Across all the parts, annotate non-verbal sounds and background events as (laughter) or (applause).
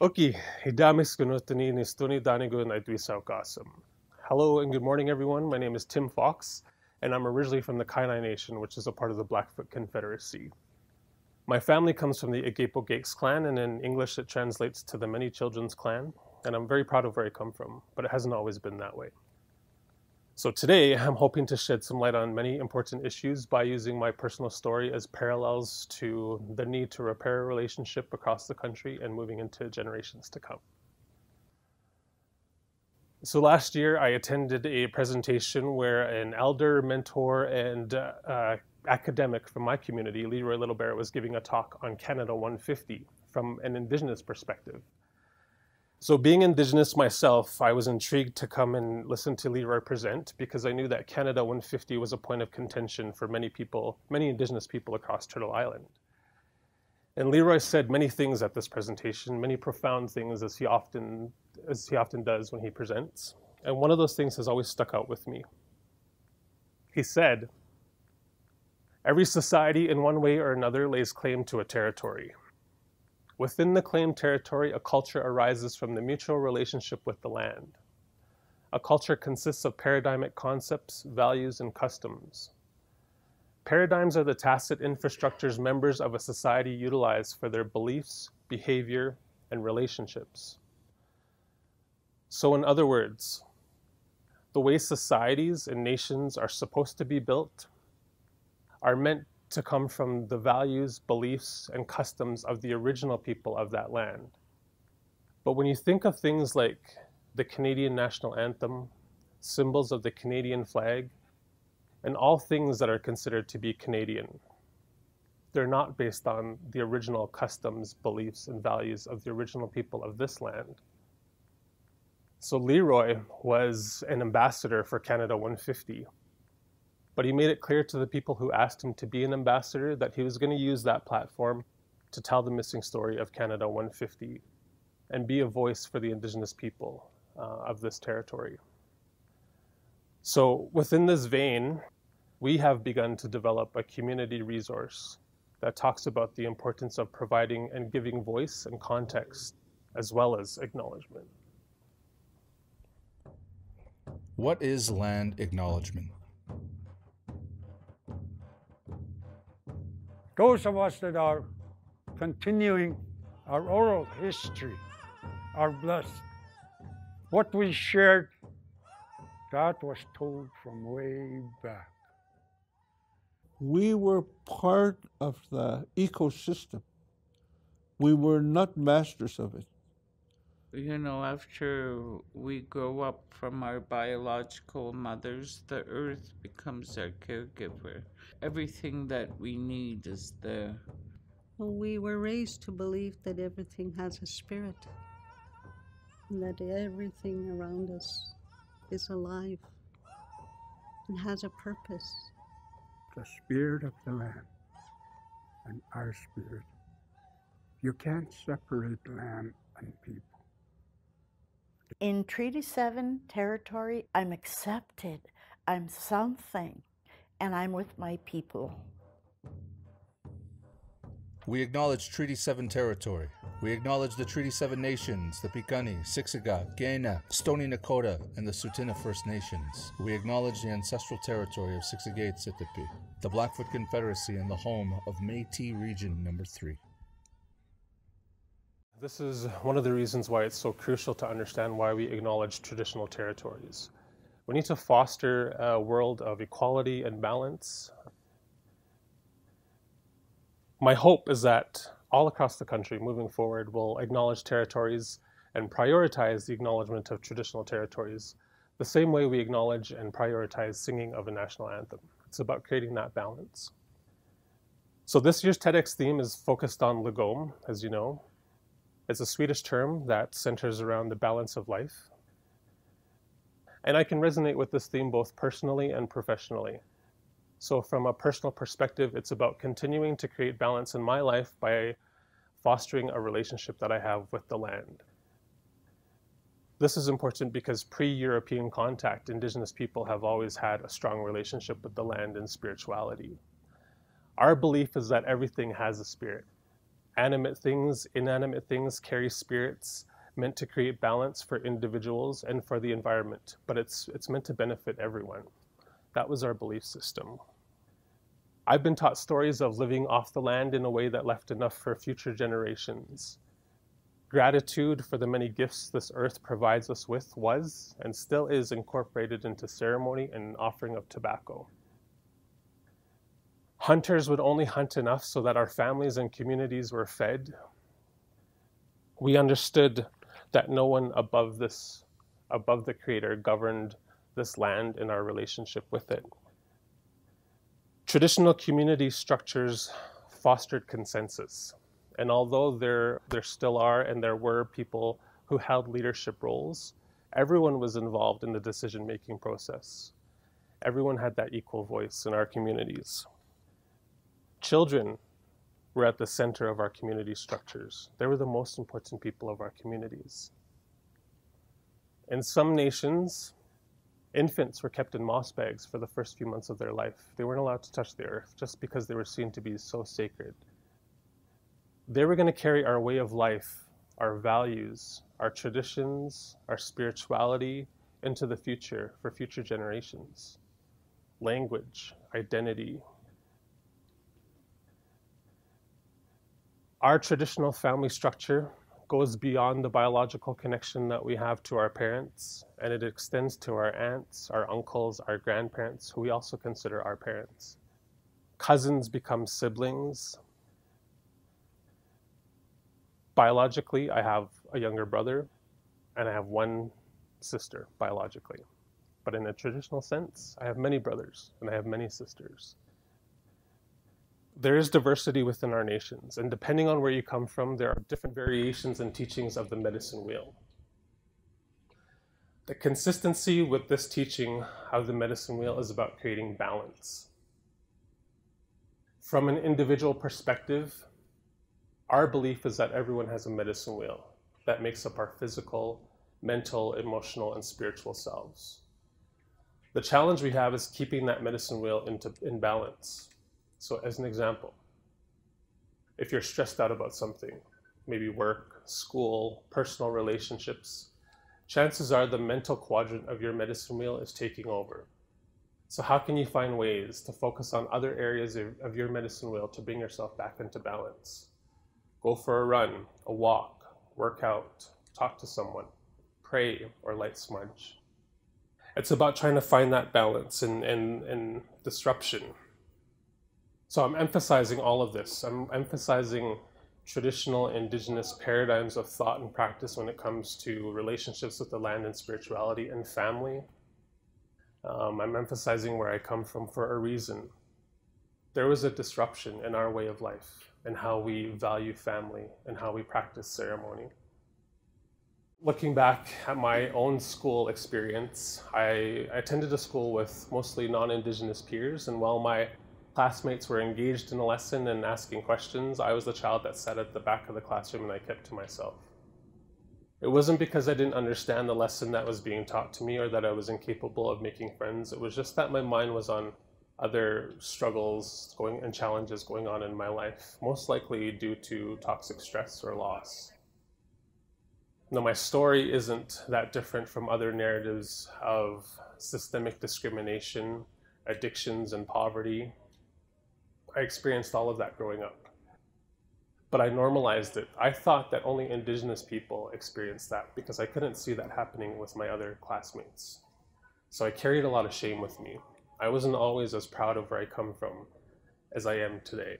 Okay, hidamis gunutani nistuni danigu naidwisaukasum. Hello and good morning, everyone. My name is Tim Fox, and I'm originally from the Kainai Nation, which is a part of the Blackfoot Confederacy. My family comes from the Agapo Gakes clan, and in English it translates to the Many Children's Clan, and I'm very proud of where I come from, but it hasn't always been that way. So today, I'm hoping to shed some light on many important issues by using my personal story as parallels to the need to repair a relationship across the country and moving into generations to come. So last year, I attended a presentation where an elder, mentor, and uh, academic from my community, Leroy Littlebear, was giving a talk on Canada 150 from an Indigenous perspective. So, being Indigenous myself, I was intrigued to come and listen to Leroy present because I knew that Canada 150 was a point of contention for many people, many Indigenous people across Turtle Island. And Leroy said many things at this presentation, many profound things as he often as he often does when he presents. And one of those things has always stuck out with me. He said, Every society in one way or another lays claim to a territory. Within the claimed territory, a culture arises from the mutual relationship with the land. A culture consists of paradigmic concepts, values, and customs. Paradigms are the tacit infrastructures members of a society utilize for their beliefs, behavior, and relationships. So, in other words, the way societies and nations are supposed to be built are meant to come from the values, beliefs, and customs of the original people of that land. But when you think of things like the Canadian national anthem, symbols of the Canadian flag, and all things that are considered to be Canadian, they're not based on the original customs, beliefs, and values of the original people of this land. So Leroy was an ambassador for Canada 150 but he made it clear to the people who asked him to be an ambassador that he was going to use that platform to tell the missing story of Canada 150 and be a voice for the Indigenous people uh, of this territory. So, within this vein, we have begun to develop a community resource that talks about the importance of providing and giving voice and context as well as acknowledgement. What is land acknowledgement? Those of us that are continuing our oral history are blessed. What we shared, that was told from way back. We were part of the ecosystem. We were not masters of it. You know, after we grow up from our biological mothers, the earth becomes our caregiver everything that we need is there. Well, we were raised to believe that everything has a spirit, and that everything around us is alive and has a purpose. The spirit of the land and our spirit. You can't separate land and people. In Treaty 7 territory, I'm accepted. I'm something and I'm with my people. We acknowledge Treaty 7 territory. We acknowledge the Treaty 7 nations, the Piikani, Siksika, Kainai, Stoney Nakoda, and the Tsuut'ina First Nations. We acknowledge the ancestral territory of Siksikaitsitapi, the Blackfoot Confederacy, and the home of Métis Region Number 3. This is one of the reasons why it's so crucial to understand why we acknowledge traditional territories. We need to foster a world of equality and balance. My hope is that all across the country moving forward will acknowledge territories and prioritize the acknowledgement of traditional territories the same way we acknowledge and prioritize singing of a national anthem. It's about creating that balance. So this year's TEDx theme is focused on lagom, as you know. It's a Swedish term that centers around the balance of life. And I can resonate with this theme both personally and professionally. So, from a personal perspective, it's about continuing to create balance in my life by fostering a relationship that I have with the land. This is important because pre European contact, Indigenous people have always had a strong relationship with the land and spirituality. Our belief is that everything has a spirit, Animate things, inanimate things carry spirits meant to create balance for individuals and for the environment, but it's, it's meant to benefit everyone. That was our belief system. I've been taught stories of living off the land in a way that left enough for future generations. Gratitude for the many gifts this earth provides us with was and still is incorporated into ceremony and offering of tobacco. Hunters would only hunt enough so that our families and communities were fed. We understood that no one above this, above the Creator, governed this land and our relationship with it. Traditional community structures fostered consensus. And although there, there still are and there were people who held leadership roles, everyone was involved in the decision making process. Everyone had that equal voice in our communities. Children were at the center of our community structures. They were the most important people of our communities. In some nations, Infants were kept in moss bags for the first few months of their life. They weren't allowed to touch the earth just because they were seen to be so sacred. They were going to carry our way of life, our values, our traditions, our spirituality into the future for future generations. Language, identity. Our traditional family structure goes beyond the biological connection that we have to our parents, and it extends to our aunts, our uncles, our grandparents, who we also consider our parents. Cousins become siblings. Biologically, I have a younger brother, and I have one sister biologically. But in a traditional sense, I have many brothers and I have many sisters there is diversity within our nations, and depending on where you come from, there are different variations and teachings of the medicine wheel. The consistency with this teaching of the medicine wheel is about creating balance. From an individual perspective, our belief is that everyone has a medicine wheel that makes up our physical, mental, emotional, and spiritual selves. The challenge we have is keeping that medicine wheel into, in balance so, as an example, if you're stressed out about something, maybe work, school, personal relationships, chances are the mental quadrant of your medicine wheel is taking over. So, how can you find ways to focus on other areas of, your medicine wheel to bring yourself back into balance? Go for a run, a walk, work out, talk to someone, pray, or light smudge. It's about trying to find that balance and, and, and disruption so I'm emphasizing all of this. I'm emphasizing traditional indigenous paradigms of thought and practice when it comes to relationships with the land and spirituality and family. Um, I'm emphasizing where I come from for a reason. There was a disruption in our way of life and how we value family and how we practice ceremony. Looking back at my own school experience, I, attended a school with mostly non Indigenous peers, and while my classmates were engaged in a lesson and asking questions, I was the child that sat at the back of the classroom and I kept to myself. It wasn't because I didn't understand the lesson that was being taught to me or that I was incapable of making friends. It was just that my mind was on other struggles going and challenges going on in my life, most likely due to toxic stress or loss. Now, my story isn't that different from other narratives of systemic discrimination, addictions, and poverty, I experienced all of that growing up. But I normalized it. I thought that only indigenous people experienced that because I couldn't see that happening with my other classmates. So I carried a lot of shame with me. I wasn't always as proud of where I come from as I am today.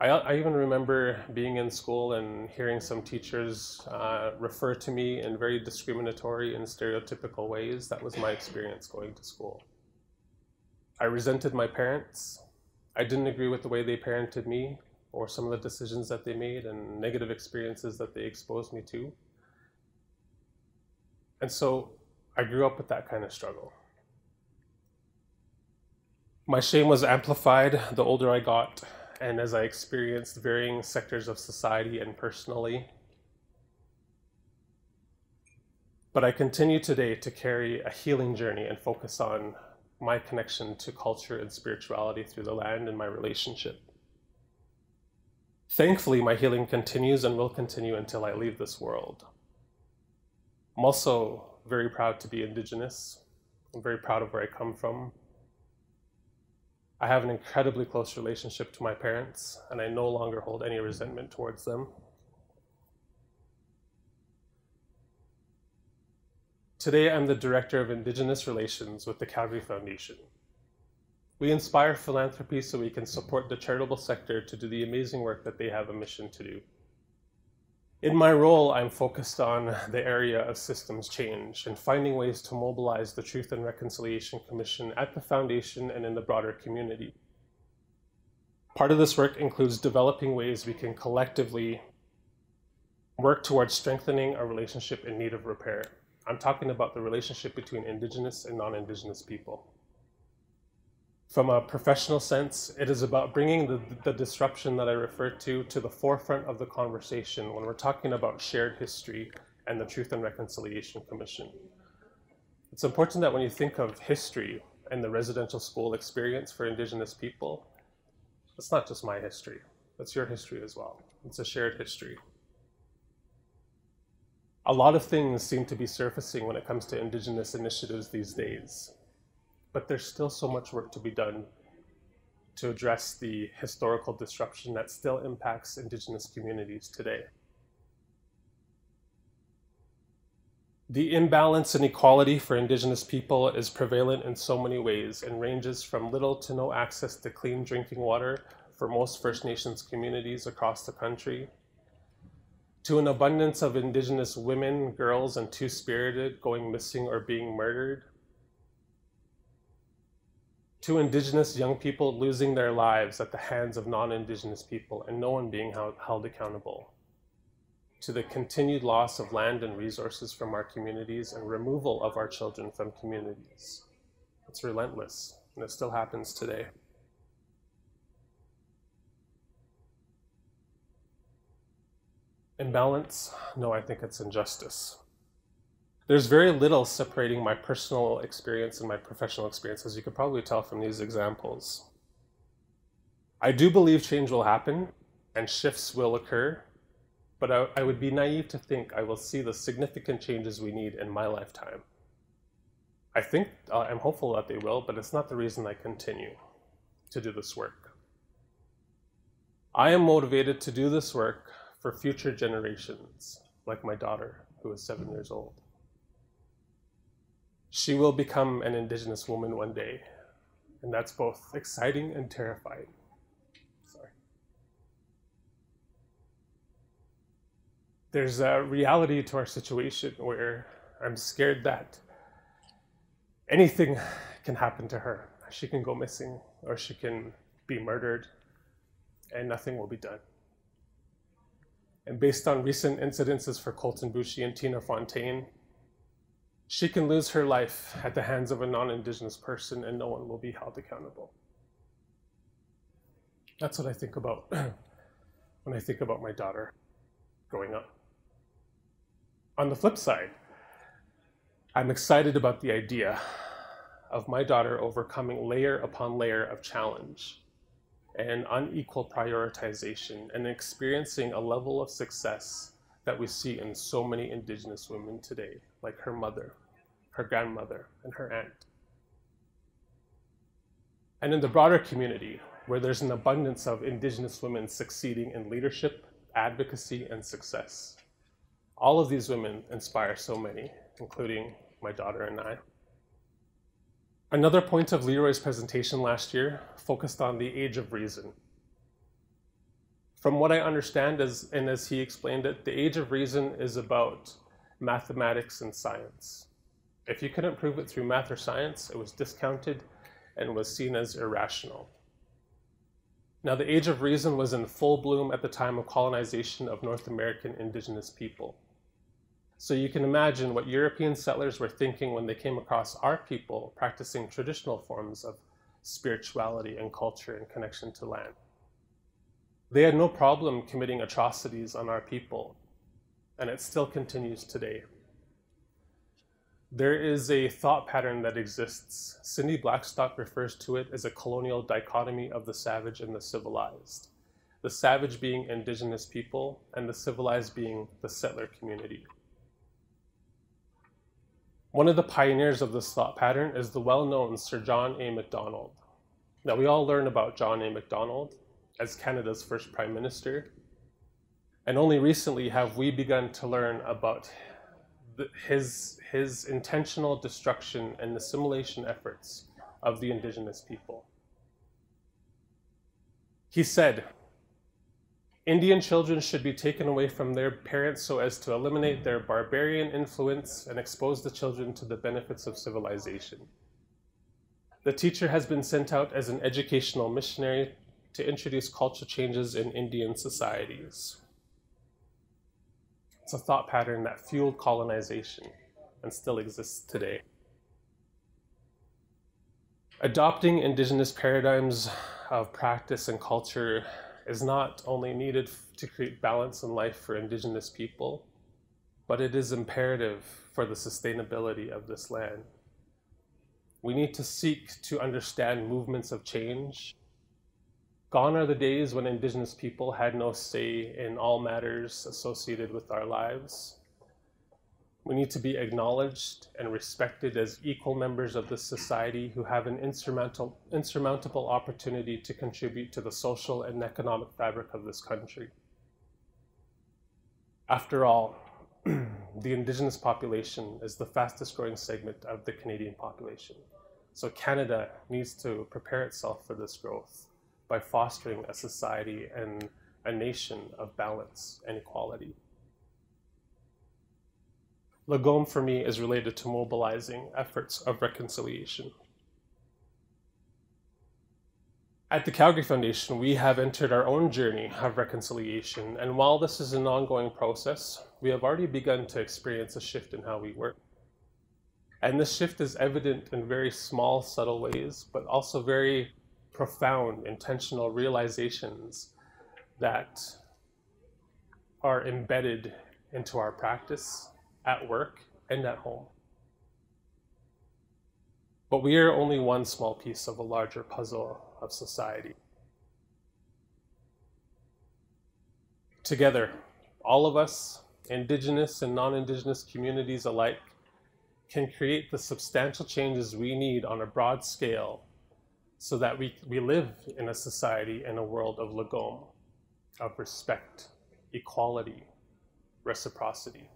I, I even remember being in school and hearing some teachers uh, refer to me in very discriminatory and stereotypical ways. That was my experience going to school. I resented my parents. I didn't agree with the way they parented me or some of the decisions that they made and negative experiences that they exposed me to. And so I grew up with that kind of struggle. My shame was amplified the older I got and as I experienced varying sectors of society and personally. But I continue today to carry a healing journey and focus on my connection to culture and spirituality through the land and my relationship. Thankfully, my healing continues and will continue until I leave this world. I'm also very proud to be Indigenous. I'm very proud of where I come from. I have an incredibly close relationship to my parents, and I no longer hold any resentment towards them. Today, I'm the Director of Indigenous Relations with the Calgary Foundation. We inspire philanthropy so we can support the charitable sector to do the amazing work that they have a mission to do. In my role, I'm focused on the area of systems change and finding ways to mobilize the Truth and Reconciliation Commission at the Foundation and in the broader community. Part of this work includes developing ways we can collectively work towards strengthening a relationship in need of repair. I'm talking about the relationship between Indigenous and non Indigenous people. From a professional sense, it is about bringing the, the disruption that I referred to to the forefront of the conversation when we're talking about shared history and the Truth and Reconciliation Commission. It's important that when you think of history and the residential school experience for Indigenous people, it's not just my history, it's your history as well. It's a shared history. A lot of things seem to be surfacing when it comes to Indigenous initiatives these days but there's still so much work to be done to address the historical disruption that still impacts Indigenous communities today. The imbalance in equality for Indigenous people is prevalent in so many ways and ranges from little to no access to clean drinking water for most First Nations communities across the country, to an abundance of Indigenous women, girls, and Two Spirited going missing or being murdered, to Indigenous young people losing their lives at the hands of non Indigenous people and no one being held, accountable, to the continued loss of land and resources from our communities and removal of our children from communities. It's relentless, and it still happens today. Imbalance? No, I think it's injustice there's very little separating my personal experience and my professional experience, as you could probably tell from these examples. I do believe change will happen and shifts will occur, but I, I, would be naive to think I will see the significant changes we need in my lifetime. I think uh, I'm hopeful that they will, but it's not the reason I continue to do this work. I am motivated to do this work for future generations, like my daughter, who is seven years old she will become an Indigenous woman one day. And that's both exciting and terrifying. Sorry. There's a reality to our situation where I'm scared that anything can happen to her. She can go missing or she can be murdered and nothing will be done. And based on recent incidences for Colten Boushie and Tina Fontaine, she can lose her life at the hands of a non Indigenous person and no one will be held accountable. That's what I think about (clears throat) when I think about my daughter growing up. On the flip side, I'm excited about the idea of my daughter overcoming layer upon layer of challenge and unequal prioritization and experiencing a level of success that we see in so many Indigenous women today, like her mother, her grandmother, and her aunt. And in the broader community, where there's an abundance of Indigenous women succeeding in leadership, advocacy, and success. All of these women inspire so many, including my daughter and I. Another point of Leroy's presentation last year focused on the age of reason from what I understand, as, and as he explained it, the age of reason is about mathematics and science. If you couldn't prove it through math or science, it was discounted and was seen as irrational. Now, the age of reason was in full bloom at the time of colonization of North American indigenous people. So you can imagine what European settlers were thinking when they came across our people practicing traditional forms of spirituality and culture in connection to land. They had no problem committing atrocities on our people, and it still continues today. There is a thought pattern that exists. Cindy Blackstock refers to it as a colonial dichotomy of the savage and the civilized. the savage being indigenous people, and the civilized being the settler community. One of the pioneers of this thought pattern is the well known Sir John A. Macdonald. Now, we all learn about John A. Macdonald as Canada's first Prime Minister, and only recently have we begun to learn about the, his, his intentional destruction and assimilation efforts of the Indigenous people. He said, Indian children should be taken away from their parents so as to eliminate their barbarian influence and expose the children to the benefits of civilization. The teacher has been sent out as an educational missionary to introduce culture changes in Indian societies. It's a thought pattern that fueled colonization and still exists today. Adopting indigenous paradigms of practice and culture is not only needed to create balance in life for Indigenous people, but it is imperative for the sustainability of this land. We need to seek to understand movements of change. Gone are the days when Indigenous people had no say in all matters associated with our lives. We need to be acknowledged and respected as equal members of this society who have an insurmountable, insurmountable opportunity to contribute to the social and economic fabric of this country. After all, (clears throat) the Indigenous population is the fastest growing segment of the Canadian population. So Canada needs to prepare itself for this growth by fostering a society and a nation of balance and equality. Lagom for me is related to mobilizing efforts of reconciliation. At the Calgary Foundation, we have entered our own journey of reconciliation, and while this is an ongoing process, we have already begun to experience a shift in how we work. And this shift is evident in very small, subtle ways, but also very profound, intentional realizations that are embedded into our practice at work, and at home. But we are only one small piece of a larger puzzle of society. Together, all of us, Indigenous and non Indigenous communities alike, can create the substantial changes we need on a broad scale so that we, we live in a society in a world of lagom, of respect, equality, reciprocity.